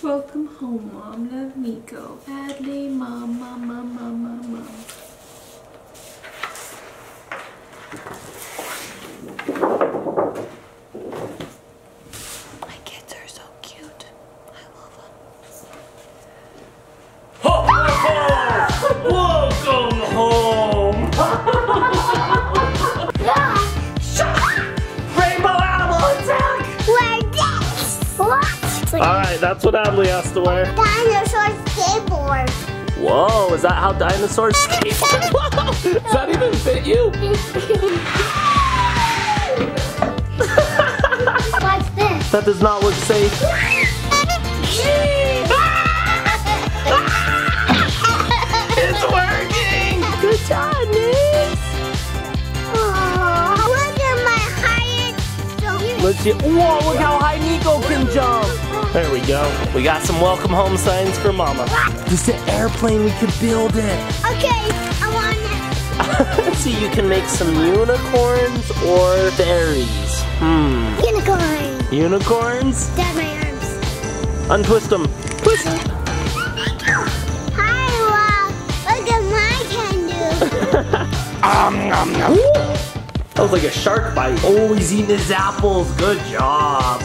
Welcome home, Mom. Love Niko. Adley, Mom, Mom, Mom, Mom, Mom, Mom. What? Alright, that's what Adley has to wear. dinosaur skateboard. Whoa, is that how dinosaurs skateboard? Whoa! Does that even fit you? What's this? That does not look safe. It's working! Good job, Nick! Aw, look at my highest. Let's see. Whoa, look how high Niko can jump. There we go. We got some welcome home signs for Mama. This is an airplane. We could build it. Okay, I want it. so you can make some unicorns or fairies. Hmm. Unicorn. Unicorns? Dad, my arms. Untwist them. Twist. Hi. Look at my can do. That was like a shark bite. Oh, he's eating his apples. Good job.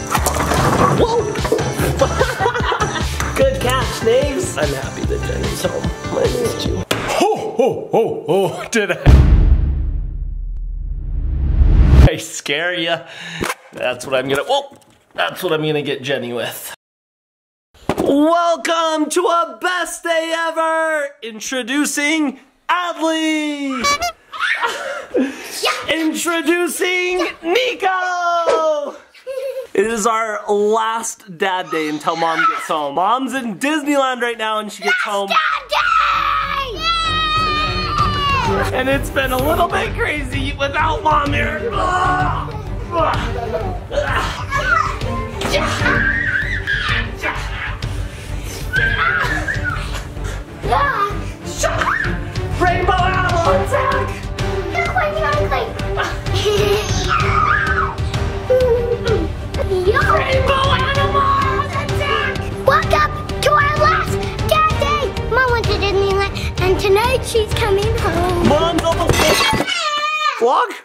Whoa! Good catch, Naves. I'm happy that Jenny's home. I missed you. Oh, oh, oh, oh, did I? I scare ya. That's what I'm gonna. Whoa! That's what I'm gonna get Jenny with. Welcome to a best day ever. Introducing Adley. Introducing Niko. It is our last dad day until mom gets home. Mom's in Disneyland right now and she gets home. Dad day! Yay! And it's been a little bit crazy without mom here.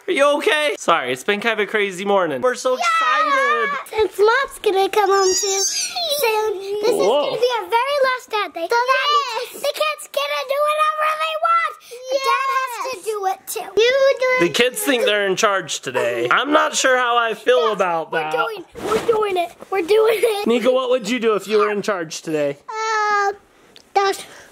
Are you okay? Sorry, it's been kind of a crazy morning. We're so excited. Since mom's gonna come home too soon, this is gonna be our very last dad day. So that means the kids get to do whatever they want. And Dad has to do it too. You do it. The kids think they're in charge today. I'm not sure how I feel about that. We're that. doing, we're doing it. We're doing it. Niko, what would you do if you were in charge today? Uh, that's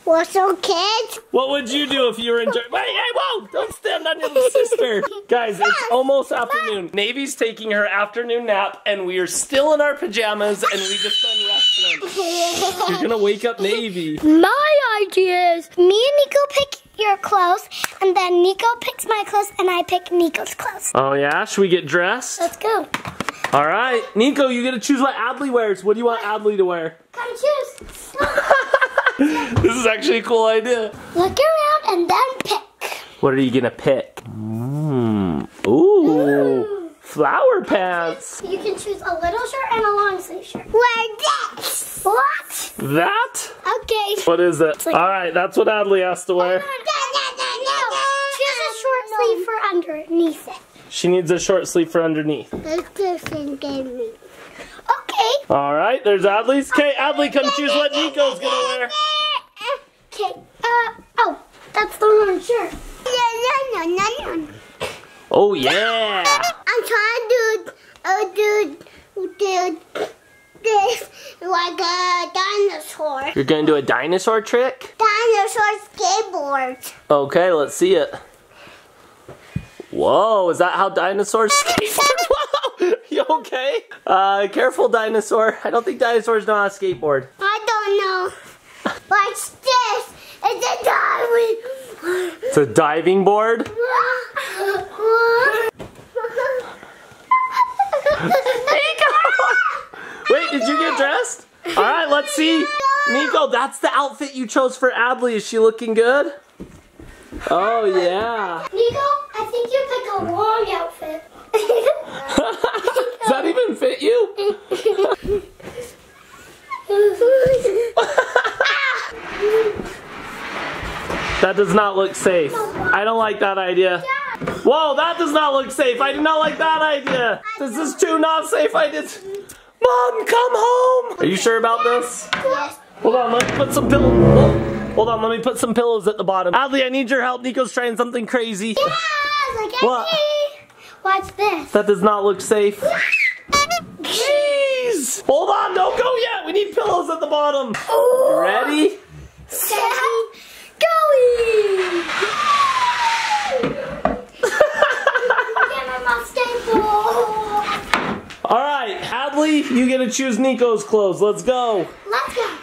what's so kids. What would you do if you were in? Wait, hey, whoa! Don't stand on your little sister. Guys, it's almost afternoon. Navey's taking her afternoon nap, and we are still in our pajamas, and we just done wrestling. You're gonna wake up Navey. My idea is me and Niko pick your clothes, and then Niko picks my clothes, and I pick Niko's clothes. Oh yeah? Should we get dressed? Let's go. All right, Niko, you gotta choose what Adley wears. What do you want Adley to wear? Come choose. This is actually a cool idea. Look around and then pick. What are you gonna pick? Mm. Ooh, flower pants. You can choose a little shirt and a long sleeve shirt. Wear this. What? That? Okay. What is it? like- All right, that's what Adley has to wear. Choose a short sleeve for underneath it. She needs a short sleeve for underneath. This person gave me. All right, there's Adley's. Okay, Adley, come choose what Niko's gonna wear. Okay. Uh. Oh, that's the wrong shirt. No, no, no, no, no. Oh yeah. I'm trying to do, uh, do, do this like a dinosaur. You're gonna do a dinosaur trick? Dinosaur skateboard. Okay, let's see it. Whoa, is that how dinosaurs skateboard? You okay? Uh, careful, dinosaur. I don't think dinosaurs know how to skateboard. I don't know. What's this? It's a diamond. It's a diving board. Wait, did you get dressed? All right, let's see. Niko, that's the outfit you chose for Adley. Is she looking good? Oh, yeah. Niko, I think you picked a wrong outfit. that does not look safe. I don't like that idea. Whoa, that does not look safe. I do not like that idea. This is too not safe. I did. Mom, come home. Are you sure about this? Yes. Hold on, let me put some pillows. Hold on, let me put some pillows at the bottom. Adley, I need your help. Niko's trying something crazy. Yeah, like. Watch this. That does not look safe. Hold on, don't go yet. We need pillows at the bottom. Ready? Set, going. Get my mouth staple. All right, Adley, you get to choose Niko's clothes. Let's go. Let's go.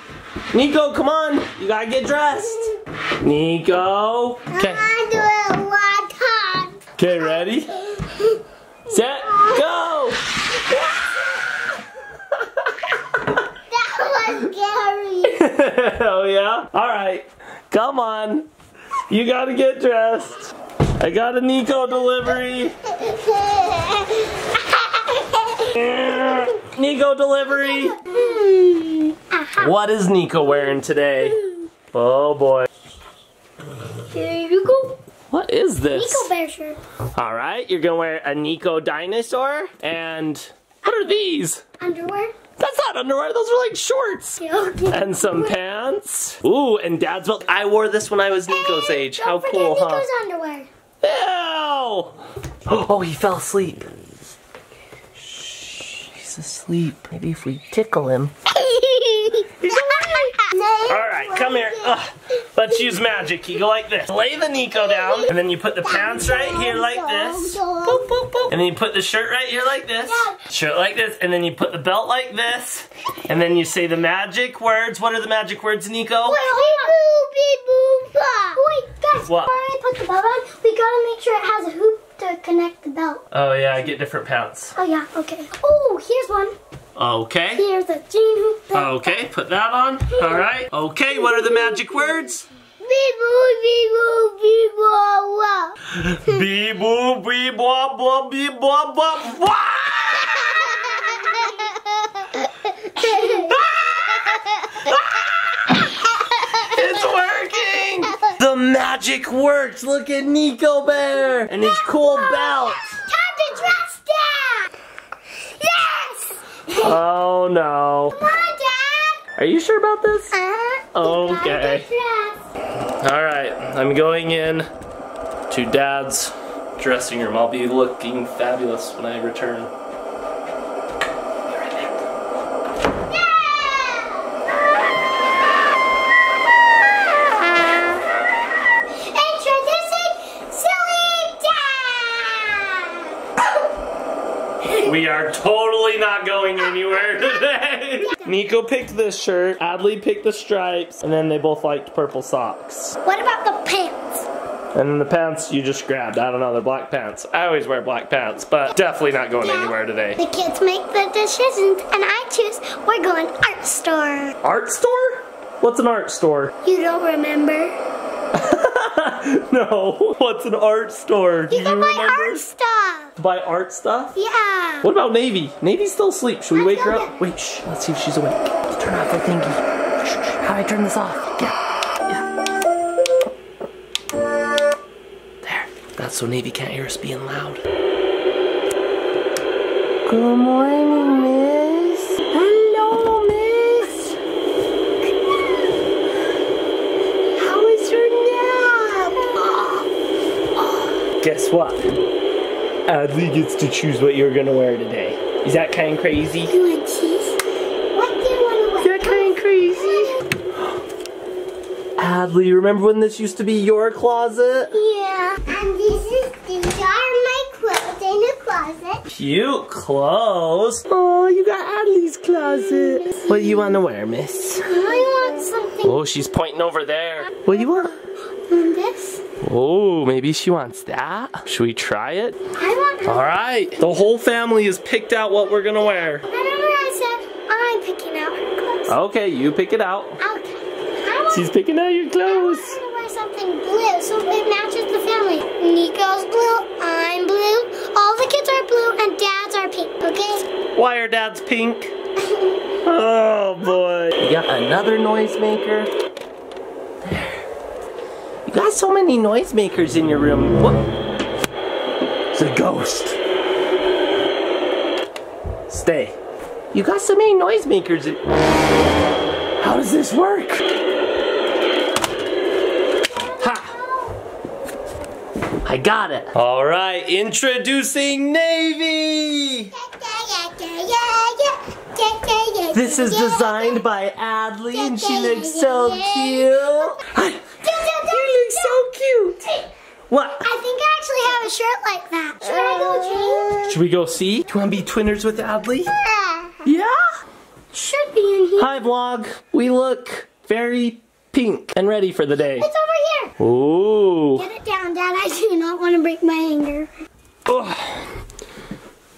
Niko, come on. You gotta get dressed. Niko. Okay. I do it one time. Okay, ready? Set, go. That was scary. oh yeah? All right. Come on. You gotta get dressed. I got a Niko delivery. Niko delivery. What is Niko wearing today? Oh boy. Here you go. What is this? Niko Bear shirt. All right, you're gonna wear a Niko dinosaur and what are these? Underwear. That's not underwear. Those are like shorts. And some pants. Ooh, and dad's belt. I wore this when I was Niko's age. How cool, huh? Niko's underwear. Ew! Oh, he fell asleep. Shh, asleep. Maybe if we tickle him. All right, come here. Ugh. Let's use magic. You go like this. Lay the Niko down, and then you put the pants right here like this. Boop, boop, boop. And then you put the shirt right here like this. Shirt like this, and then you put the belt like this. And then you say the magic words. What are the magic words, Niko? Wait, hold on. Wait, guys, What? before I put the belt on, we gotta make sure it has a hoop to connect the belt. Oh yeah, I get different pants. Oh yeah, okay. Oh, here's one. Okay. Here's a jean hoop. Okay, put that on. All right. Okay, what are the magic words? Bee boo bee blah blah bee blah blah blah. It's working! Magic works. Look at Niko Bear and his cool belt! Time to dress down! Yes! Oh no. Come on, Dad! Are you sure about this? Uh-huh. Okay. Dress. Alright, I'm going in to Dad's dressing room. I'll be looking fabulous when I return. Niko picked this shirt, Adley picked the stripes, and then they both liked purple socks. What about the pants? And then the pants you just grabbed. I don't know, they're black pants. I always wear black pants, but definitely not going anywhere today. The kids make the decisions, and I choose we're going art store. Art store? What's an art store? You don't remember? No. What's an art store? Do You you can buy remember? art stuff. To buy art stuff? Yeah. What about Navey? Navey's still asleep. Should we Let's wake her go up? Wait, shh. Let's see if she's awake. Turn off her thingy. Shh, shh. How do I turn this off? Yeah. Yeah. There. That's so Navey can't hear us being loud. Good morning, miss. Hello, miss. How was your nap? Guess what? Adley gets to choose what you're gonna wear today. Is that kind of crazy? You want cheese? What do you want to wear? Is that kind of crazy? Adley, remember when this used to be your closet? Yeah. And this is these are my clothes in the closet. Cute clothes. Oh, you got Adley's closet. What do you want to wear, miss? I want something Oh, she's pointing over there. What do you want? On this. Oh, maybe she wants that. Should we try it? I want. All right. The whole family has picked out what we're gonna wear. Remember I said I'm picking out her clothes. Okay, you pick it out. Okay. Want. She's picking out your clothes. I clothes. want to wear something blue so it matches the family. Niko's blue, I'm blue, all the kids are blue, and dad's are pink, okay? Why are dad's pink? Oh boy. You got another noisemaker. There. You got so many noisemakers in your room. What? It's a ghost. Stay. You got so many noisemakers. in- How does this work? Ha! I got it. All right, introducing Navey. This is designed by Adley, and she looks so cute. Hi. You look so cute. What? I think I actually have a shirt like that. Should I go change? Should we go see? Do you want to be twinners with Adley? Yeah. Yeah? Should be in here. Hi, vlog. We look very pink and ready for the day. It's over here. Ooh. Get it down, Dad. I do not want to break my anger.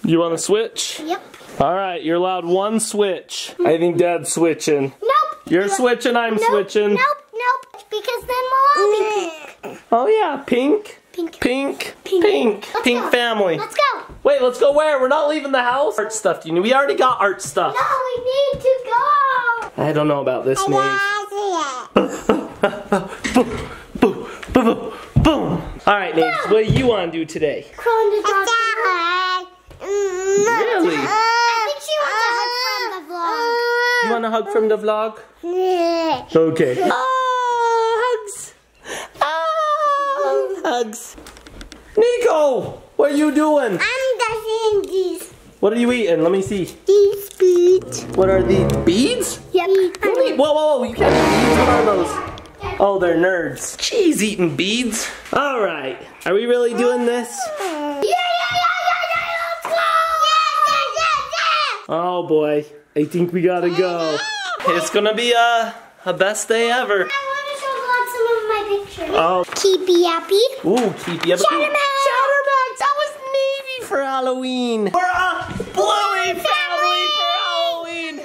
You want to switch? Yep. All right, you're allowed one switch. I think Dad's switching. Nope. You're switching, I'm nope, switching. Nope, nope. Because then we'll all be pink. Oh yeah, pink, Pink. pink, Pink. pink, Let's pink go. family. Let's go. Wait, let's go where? We're not leaving the house. Art stuff. Do you know? We already got art stuff. No, we need to go. I don't know about this, Nave. boom, boom, boom, boom, boom. All right, Nave. What do you want to do today? Crawling to dog. Really? Mm-hmm. I think she wants a hug from the vlog. You want a hug from the vlog? from the vlog. Okay. Oh, hugs. Hugs. Niko, what are you doing? I'm dusting these What are you eating? Let me see. these beads. What are these? Beads? Yep. Whoa, whoa, whoa, you can't eat beads. What are those? Oh, they're nerds. Cheese eating beads. All right. Are we really doing this? Yeah, yeah, yeah! Oh boy. I think we gotta go. It's gonna be a, a best day ever. I want to show Vlog some of my pictures. Oh, Keepy yappy. ooh, keep you Chatterbox. Chatterbacks, that was Navey for Halloween. We're a Bluey family for Halloween.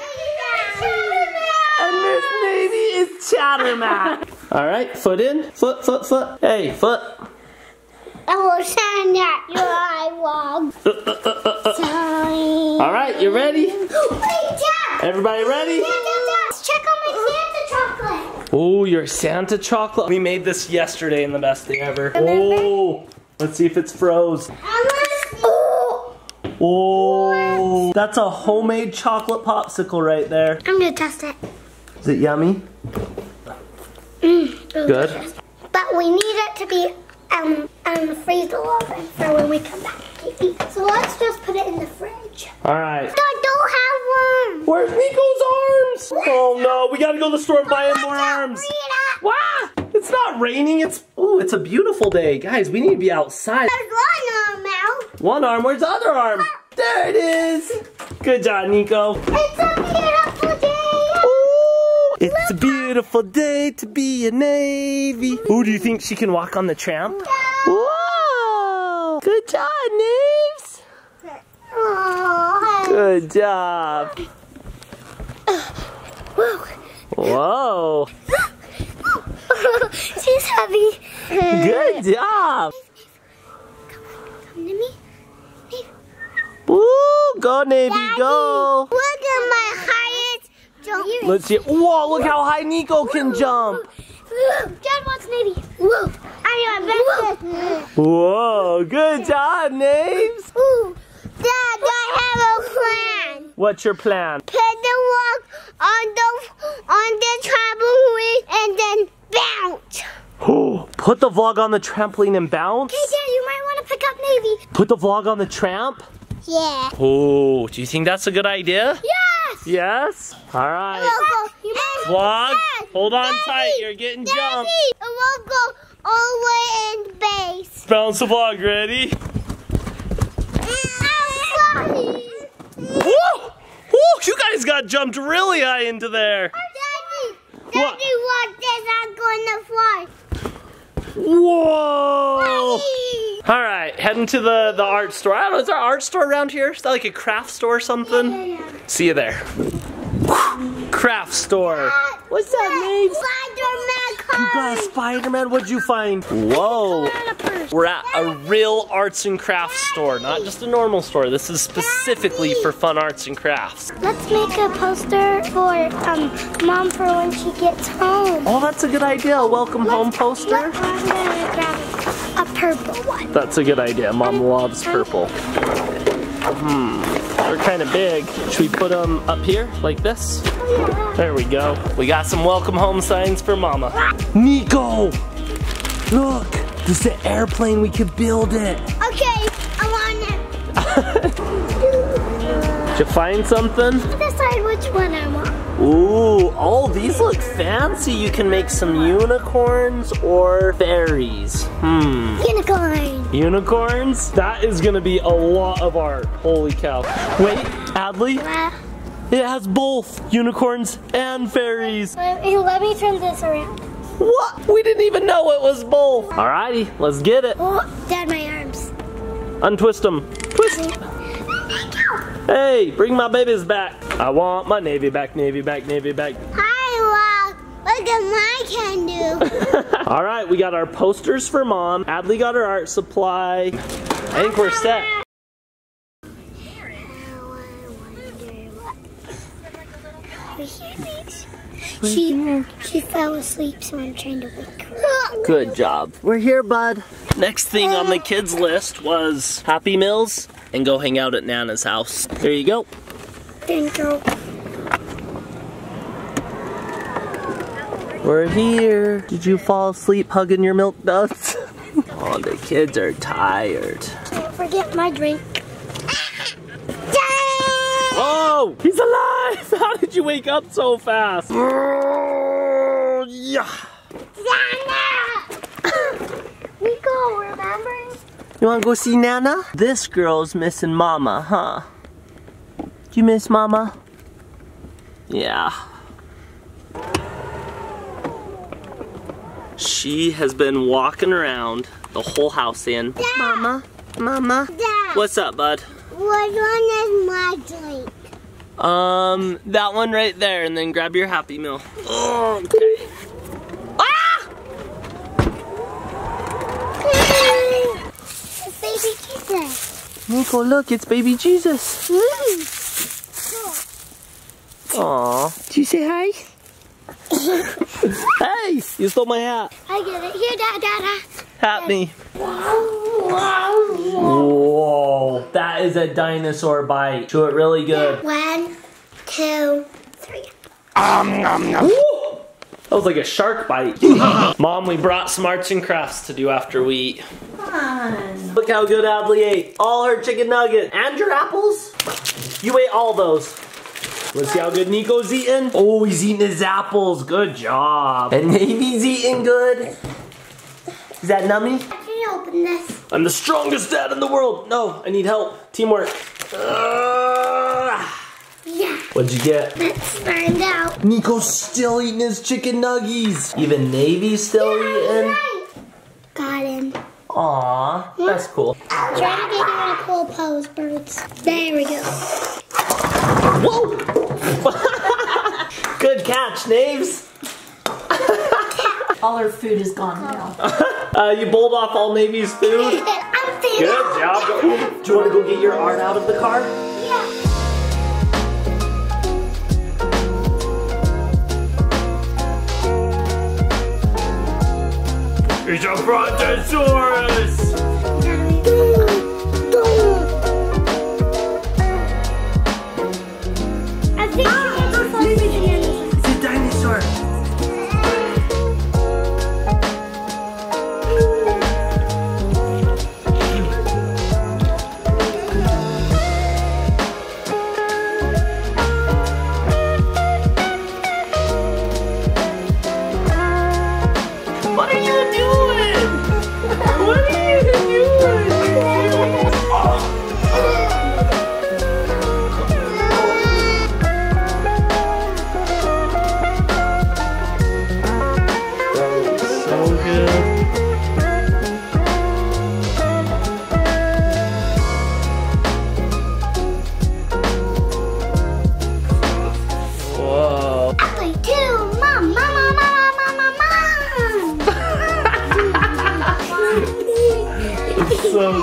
And Miss Navey is Chattermack. All right, foot in, foot, foot, foot. Hey, foot. I will shine at your eye All right, you ready? Everybody ready? Dad, Dad, Dad, let's check on my Santa chocolate. Oh, your Santa chocolate. We made this yesterday in the best day ever. Oh, let's see if it's froze. Oh, that's a homemade chocolate popsicle right there. I'm gonna test it. Is it yummy? Mm, Good. But we need it to be um um freeze oven for when we come back to eat. So let's just put it in the fridge. All right. I don't have. Where's Niko's arms? Oh no, we gotta go to the store and buy him more arms. Wow, it's not raining. It's oh, it's a beautiful day, guys. We need to be outside. there's one arm out. One arm. Where's the other arm? There it is. Good job, Nico. It's a beautiful day. Ooh, it's a beautiful day to be a Navey. Ooh, do you think she can walk on the tramp? Whoa! Good job, Naves. Good job. Whoa. Whoa. She's heavy. Good job. Come to me. Woo! Go, Navey, go. Look at my highest jump. Let's see. Whoa, look how high Niko can jump. Dad wants Navey. Woo. I know best. Whoa, good job, Naves. Ooh. Dad, I have a plan. What's your plan? Put the walk on the on the trampoline and then bounce. Oh, put the vlog on the trampoline and bounce. Hey, Dad, you might want to pick up Navey. Put the vlog on the tramp. Yeah. Oh, do you think that's a good idea? Yes. Yes. All right. We'll go. You Vlog, Dad, hold on Daddy, tight. You're getting Daddy, jumped. It will go all the way in base. Bounce the vlog. Ready? I'm sorry. Woo! Woo! You guys got jumped really high into there. Oh, Daddy, What? Watch this. I'm going to fly. Whoa! All right, heading to the the art store. I don't know. Is there an art store around here? Is that like a craft store or something? See you there. Craft store. What's that, Nate? Spider-Man You got a Spider-Man? What'd you find? Whoa. We're at a real arts and crafts store, not just a normal store. This is specifically for fun arts and crafts. Let's make a poster for um mom for when she gets home. Oh, that's a good idea. A welcome home Let's- poster. I'm gonna grab a purple one. That's a good idea. Mom loves purple. Hmm. They're kind of big. Should we put them up here like this? There we go. We got some welcome home signs for Mama. Niko! Look! This is the airplane. We could build it. Okay, I want it. Did you find something? Decide which one I want. Ooh, all these look fancy. You can make some unicorns or fairies. Hmm. Unicorn. Unicorns? That is gonna be a lot of art. Holy cow. Wait, Adley, Uh, it has both unicorns and fairies. let me let me turn this around. What? We didn't even know it was both. Alrighty, let's get it. Oh, Dad, my arms. Untwist them. Twist. Hey, bring my babies back. I want my navy back, navy back, navy back. Hi, Log. Look at my can do. All right, we got our posters for mom. Adley got her art supply. I think we're set. She she fell asleep, so I'm trying to wake her up. Good job. We're here, bud. Next thing on the kids' list was Happy Meals and go hang out at Nana's house. There you go. Then go. We're here. Did you fall asleep hugging your milk duds? oh, the kids are tired. Don't forget my drink. Oh, he's alive! How did you wake up so fast? Yeah. Niko, remember? You wanna go see Nana? This girl's missing Mama, huh? Do you miss Mama? Yeah. She has been walking around the whole house saying, Mama, Mama. Dad, What's up, bud? what one is my drink? Um, that one right there, and then grab your Happy Meal. Okay. Ah! It's baby Jesus. Niko, look, it's baby Jesus. Aw. Did you say hi? hey, you stole my hat. I get it. Here, Dad, Dad. Hat me. Dad. Whoa, that is a dinosaur bite. Chew it really good. One, two, three. Woo! That was like a shark bite. Mom, we brought some arts and crafts to do after we eat. Fun. Look how good Adley ate. All her chicken nuggets. And your apples? You ate all those. Let's see how good Niko's eating. Oh, he's eating his apples. Good job. And Navey's eating good. Is that nummy? Can you open this? I'm the strongest dad in the world. No, I need help. Teamwork. Ugh. Yeah. What'd you get? Let's find out. Niko's still eating his chicken nuggies. Even Navey's still eating. Right. Got him. Aw, that's cool. Try to get you in a cool pose, birds. There we go. Whoa! Good catch, Naves. All her food is gone now. Uh, you bowled off all Navey's food. I'm feeling Good job. Do you want to go get your art out of the car? Yeah. It's a Brontosaurus!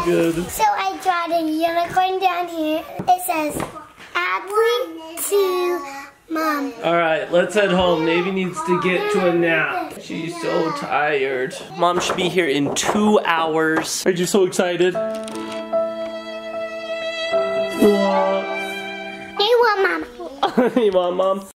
Good. So I draw a unicorn down here. It says, Adley to Mom. All right, let's head home. Navey needs to get to a nap. She's so tired. Mom should be here in two hours. Are you so excited? What? Hey, what, Mom? you want mom?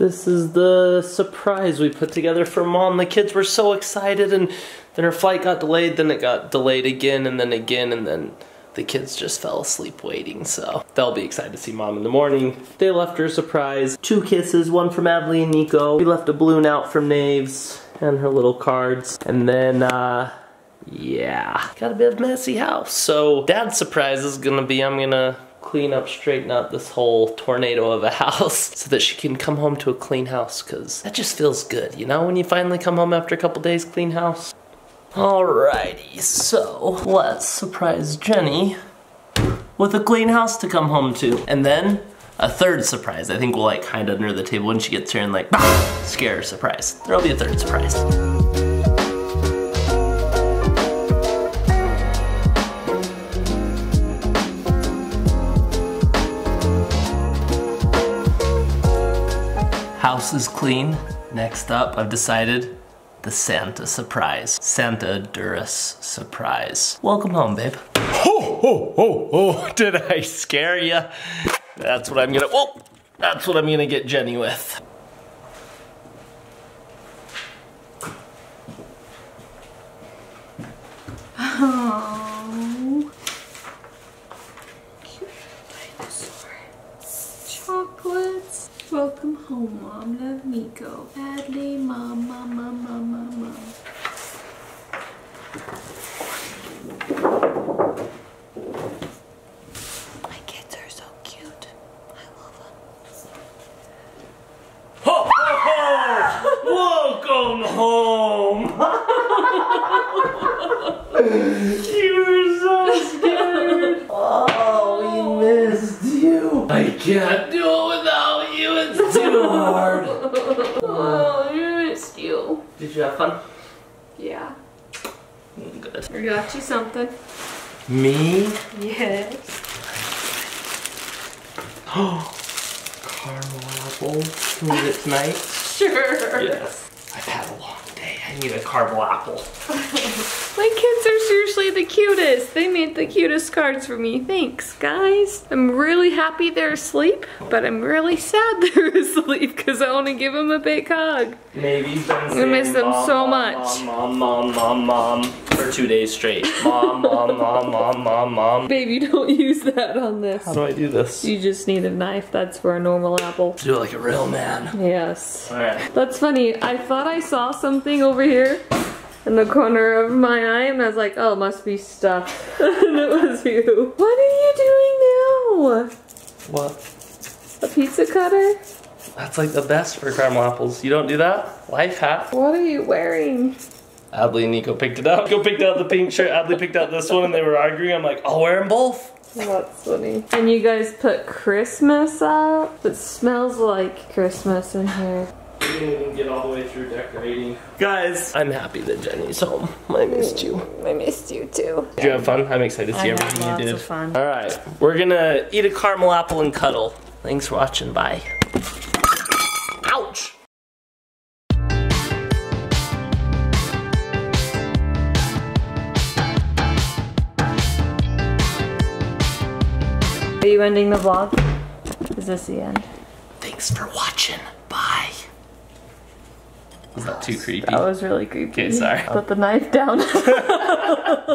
This is the surprise we put together for mom. The kids were so excited and then her flight got delayed, then it got delayed again and then again and then the kids just fell asleep waiting, so they'll be excited to see mom in the morning. They left her a surprise. Two kisses, one from Adley and Niko. We left a balloon out from Naves and her little cards. And then, uh, yeah, got a bit of messy house. So dad's surprise is gonna be I'm gonna clean up, straighten up this whole tornado of a house so that she can come home to a clean house because that just feels good, you know, when you finally come home after a couple days clean house. Alrighty, so let's surprise Jenny with a clean house to come home to. And then a third surprise. I think we'll like hide under the table when she gets here and like scare her surprise. There'll be a third surprise. House is clean. Next up, I've decided the Santa surprise. Santa Duras surprise. Welcome home, babe. Oh, oh, oh, ho. Did I scare you? That's what I'm gonna, oh, That's what I'm gonna get Jenny with. Oh. Cute dinosaur. Chocolates. Welcome home, Mom. Love. Adley, Mom, Mom, Mom, Mom, Mom, Mom. My kids are so cute. I love them. Ho, ho, ho! Welcome home! you were so scared. Oh, we missed you. I can't do it without you. It's too hard. Oh, I missed you. Did you have fun? Yeah. Good. I got you something. Me? Yes. Oh, Caramel apple. Can we get it tonight? Sure. Yes. I've had a long day. I need a caramel apple. My kids are seriously the cutest. They made the cutest cards for me. Thanks, guys. I'm really happy they're asleep, but I'm really sad they're asleep because I want to give them a big hug. Navey's been I miss them mom, so mom, much. Mom, mom, mom, mom, mom for two days straight. Mom, mom, mom, mom, mom, mom. Baby, don't use that on this. How do I do this? You just need a knife. That's for a normal apple. Do it like a real man. Yes. Alright. That's funny. I thought I saw something over here in the corner of my eye, and I was like, oh, it must be stuff. and it was you. What are you doing now? What? A pizza cutter? That's like the best for caramel apples. You don't do that? Life hack. What are you wearing? Adley and Niko picked it up. Niko picked out the pink shirt. Adley picked out this one, and they were arguing. I'm like, I'll wear them both. That's funny. And you guys put Christmas up? It smells like Christmas in here. We didn't even get all the way through decorating. Guys, I'm happy that Jenny's home. I missed you. I missed you too. Did you have fun? I'm excited to see I had everything lots you did. of fun. All right, we're gonna eat a caramel apple and cuddle. Thanks for watching. Bye. Ouch. Are you ending the vlog? Is this the end? Thanks for watching. Was that too creepy? That was really creepy. Okay, sorry. Put the knife down.